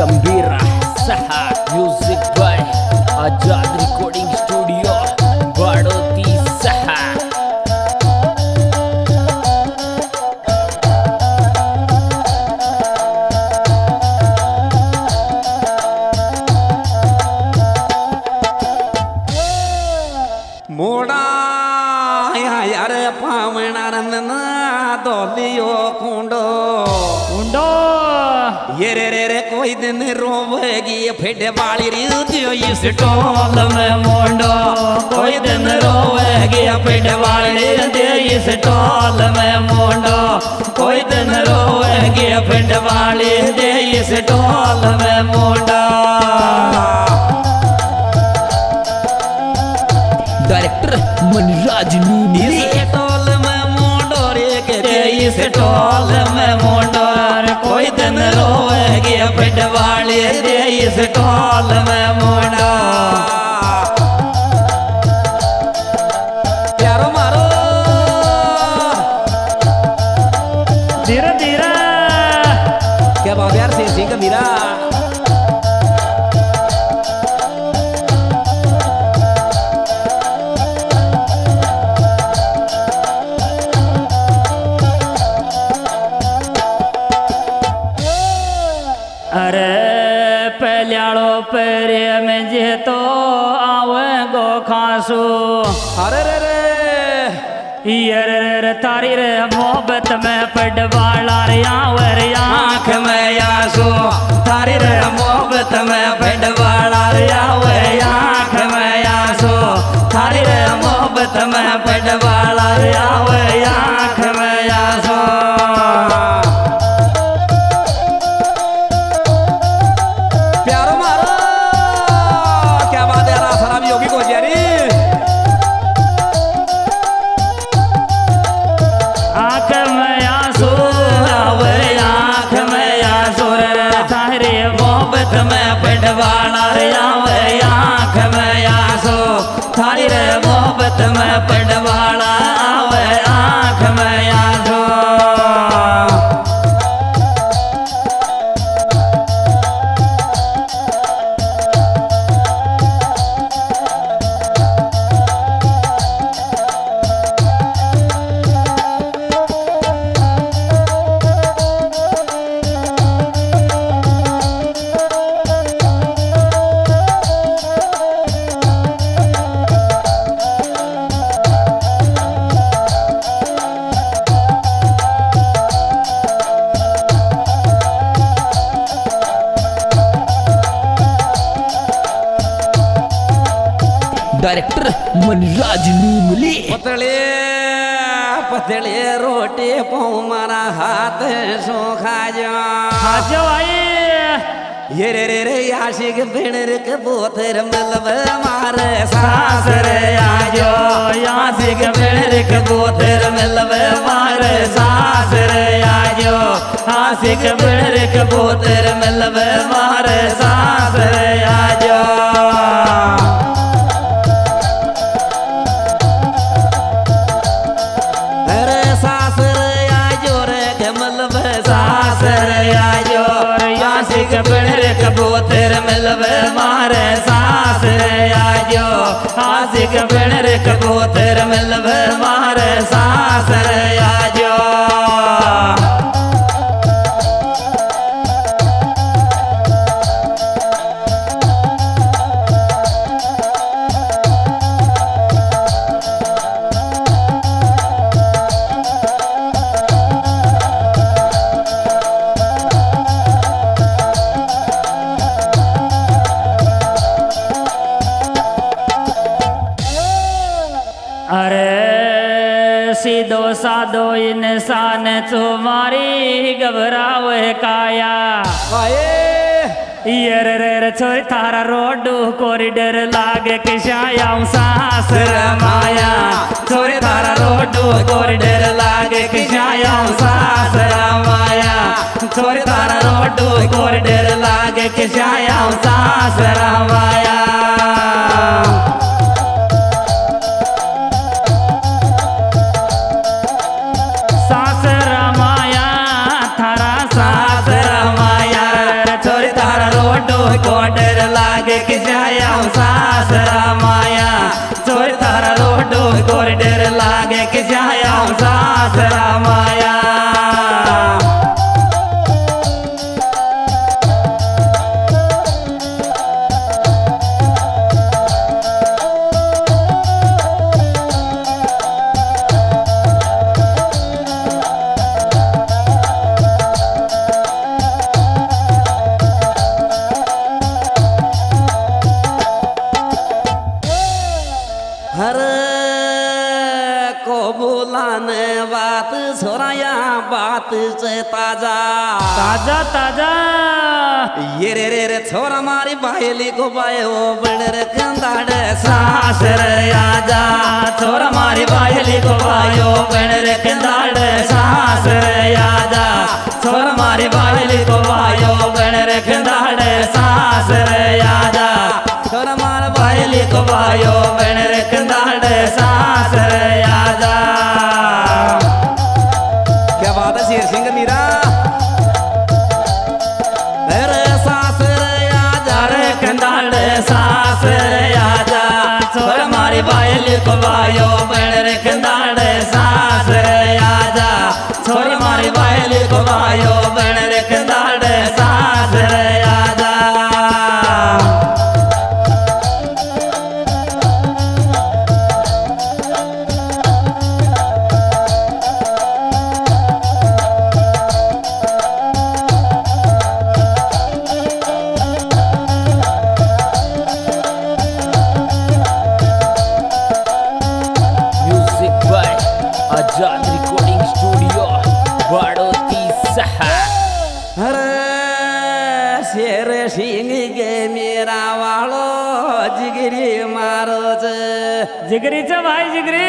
गंभीरा सहा music by Azad recording studio बड़ोती सहा मोड़ा यार पावना रंदना दोलियो कुंडो। कुंडो। ये रे रे रे, कोई दिन रोवेगी फिर वाली रियो इस टोल में मोंडो। कोई दिन रोवेगी फिर वाली रियो इस टोल में मोंडो। कोई दिन रोवेगी फिर वाली दे इस टोल में मोंडा। डायरेक्टर मनराज नूनी। इस टोल में मोंडो, रे के, इस टोल में मोंडो। कोई दिन रोएगी पिंड वाले इस टोल में मोंडो ये रे रे रे तारी रे मोहब्बत में पडवाला रे आवे रे आँख में आंसू तारी रे मोहब्बत मोहब्बत में पढ़वाना आवे आँख में आँसू। थारी रे मोहब्बत में पडवाना पतले रोटी पाँव मारा हाथ सो खा जा आजो ये रे रे रे आशिक बिणर के बोथर मिलब मारे सास रे आजो यहाँ से कबेर के बोथर मिलब मारे सास रे आजो यहाँ से मिलब मारे सास आजो। यहाँ से कबेर के मारे सास आजो साधो इंसान तुम्हारी घबरावे काया। आए ये रे रे रे छोरी थारा रोडू कोरिडोर लागे किशायाम सास माया। छोरी थारा रोडू कोरिडोर लागे किशायाम सास माया। छोरी थारा रोडू कोरिडोर लागे माया सास रमाया हर को बुलाने बात छोराया बात से ताज़ा। ताज़ा ताज़ा। ये रे रे रे छोरा मारी बायली को बाय ओ बड़ रे कंदाड़े सासर आजा छोरा मारी बायली को बायो बन रे कंदाड़ सासर आजा छोरा मारी बायली को बायो बन रे कंदाड़ सासर आजा छोरा मार बायली को बायो बन रे कंदाड़ सासर आजा क्या बात है शेर सिंह मीरा अरे सासर आजा रे कंदाड़ सासर आजा छोरा मारी बायली को बायो बन रे कंदाड़ सासर आजा छोरी मारी बायली को बायो बन शेर सिंह गे मेरा वालो जिगरी मारो जे जिगरीचा भाई जिगरी।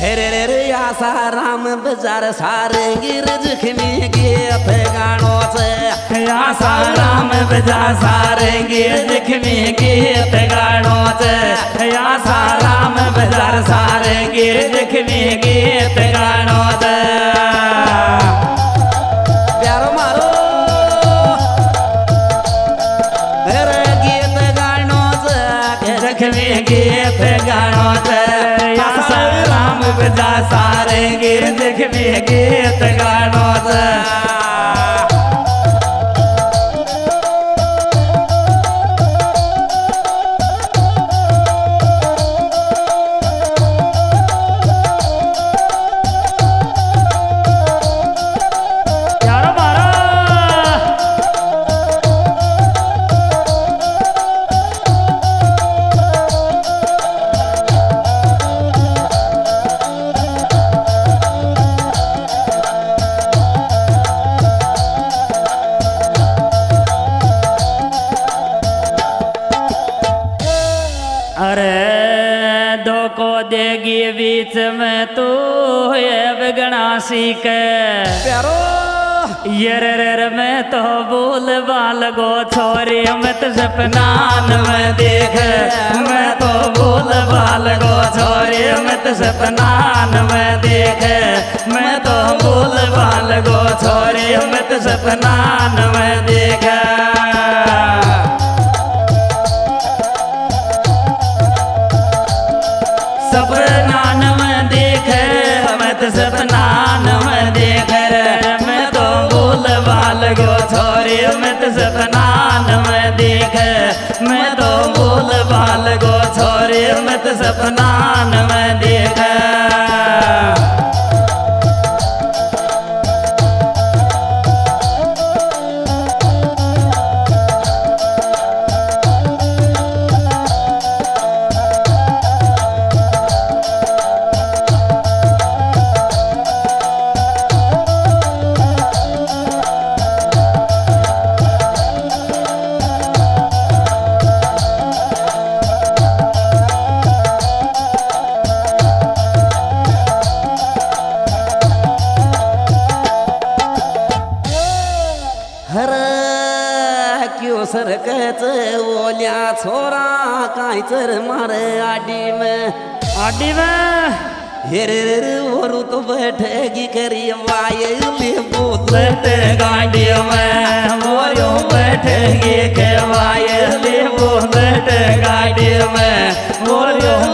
हे रे रे आसा राम बजार सारे गिर जखमी गेत गाणो से आसा राम बजा सारे गिर जखमी गीत गाणो च आसा राम बजार सारे गिर जखमी गीत गाणो राम बजा सारे गीत गीत गाणो सीख प्यारो। यर यर मैं तो बोल बाल गो छोरी मत सपनान में देख। मैं तो बोल बाल गो छोरी अमित सपनान में देख। मैं तो बोल बाल गो छोरी मत सपनान में देख। सपनान में देख मत सपनान छोरी मत सपनान में छोरा काय तर मार में आडी हेरे रे और तो बैठेगी करी वाये ले बोल बैठ गाड़ी में मोरियो बैठेगी गाड़ी में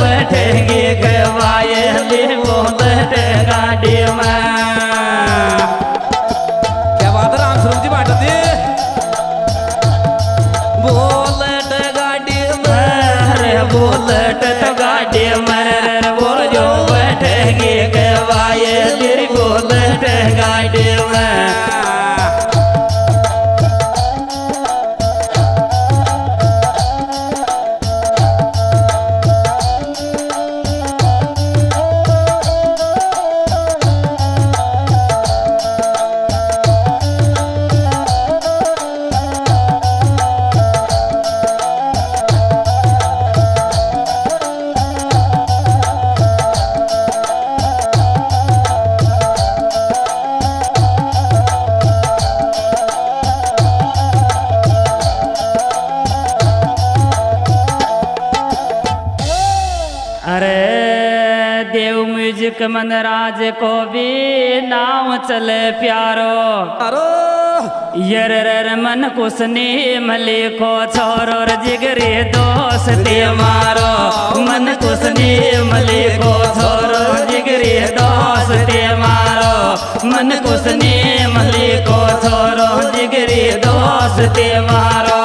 बैठेगी गाड़ी में क्या बात है राम स्वरूप जी बोलट गाड़ी में बुलेट म्यूज़िक मन राज को भी नाम चले प्यारो। अरो यर रर मन कुसने मले को छोरो जिगरे दोस्ती मारो। मन कुसने मले को छोरो जिगरे दोस्ती मारो। मन कुसने मले को छोरो जिगरे दोस्ती मारो।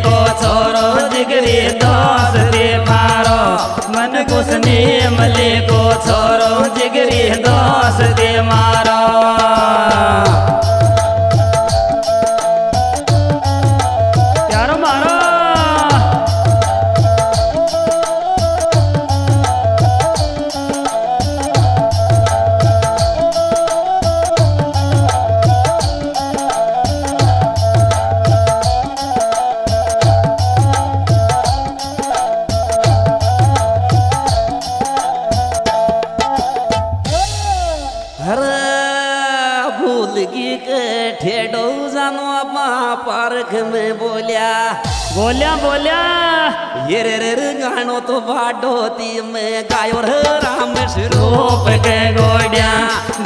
को छोरो जिगरी दोस्ती मारो। मन कुसने मले को छोरो जिगरी दे मारो। ये रे रे गानो तो बाडोती में गायो रे राम शुरू रूप के गोडिया।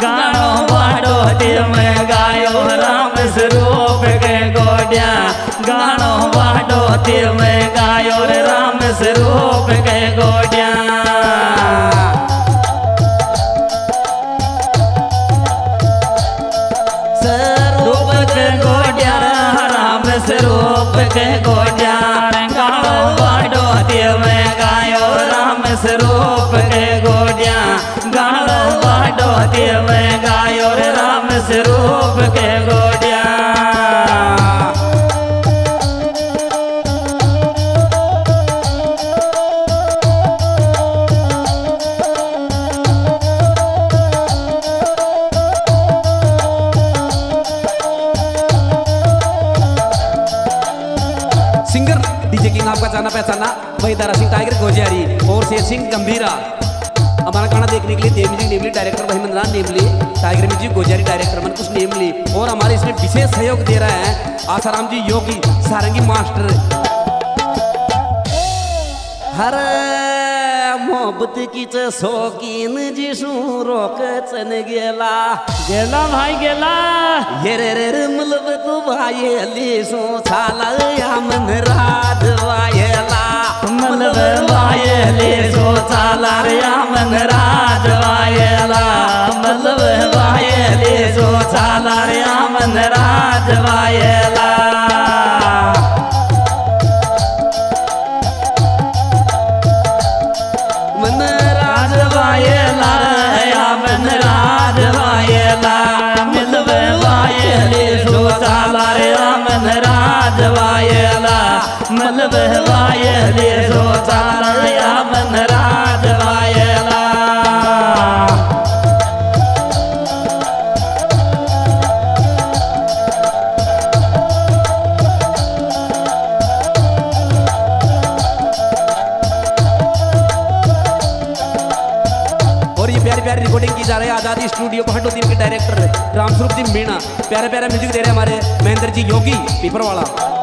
गानो बाडो दिल में गायो राम स्वरूप के गोडिया। गानो बाडो दिल में गायो रे राम स्वरूप के गोडिया। रूप के गोडिया, राम स्वरूप के गोडिया। बाडो गाय और राम स्वरूप के गोडिया म्यूज़िक गोजारी डायरेक्टर मन कुछ नेमली और हमारे इसमें विशेष सहयोग दे रहे हैं आसाराम जी योगी सारंगी मास्टर। हर मोहब्बत की शौकीन जिसू रोक चन गेला। गेला भाई गेला। ये रे रे रे मुलब तू भाई अली सो छाला या मन रात वायला। मलब वायले सो चाला रे मन राज वायला। मलब वायले सो चाला रे मन राज रिकॉर्डिंग की जा रहे हैं आज़ादी स्टूडियो टीम के डायरेक्टर रामस्वरूप जी मीणा, प्यारे प्यारे म्यूज़िक दे रहे हैं हमारे महेंद्र जी, योगी पीपर वाला